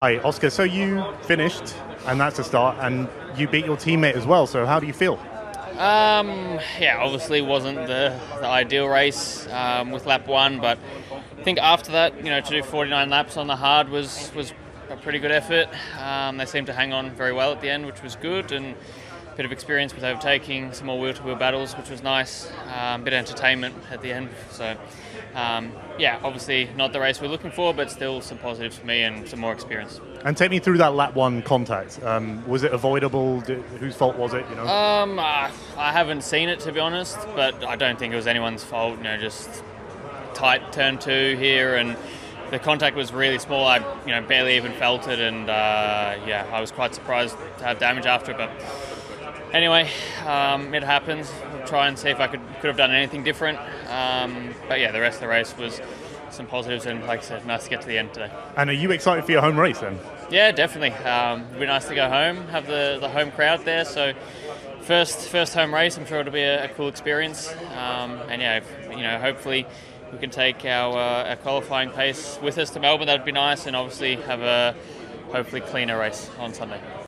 Hi, Oscar. So you finished, and that's a start, and you beat your teammate as well. So how do you feel? Um, yeah, obviously wasn't the, the ideal race um, with lap one, but I think after that, you know, to do 49 laps on the hard was was a pretty good effort. Um, they seemed to hang on very well at the end, which was good, and bit of experience with overtaking, some more wheel-to-wheel battles, which was nice. Um, bit of entertainment at the end, so um, yeah, obviously not the race we're looking for, but still some positives for me and some more experience. And take me through that lap one contact. Um, was it avoidable? Did, whose fault was it? You know. Um, I, I haven't seen it to be honest, but I don't think it was anyone's fault. You know, just tight turn two here and the contact was really small. I you know barely even felt it, and uh, yeah, I was quite surprised to have damage after it. But anyway, um, it happens. I'll try and see if I could could have done anything different. Um, but yeah, the rest of the race was some positives, and like I said, nice to get to the end today. And are you excited for your home race then? Yeah, definitely. Um, it'd be nice to go home, have the, the home crowd there. So first first home race, I'm sure it'll be a, a cool experience. Um, and yeah, if, you know, hopefully we can take our, uh, our qualifying pace with us to Melbourne. That'd be nice, and obviously have a hopefully cleaner race on Sunday.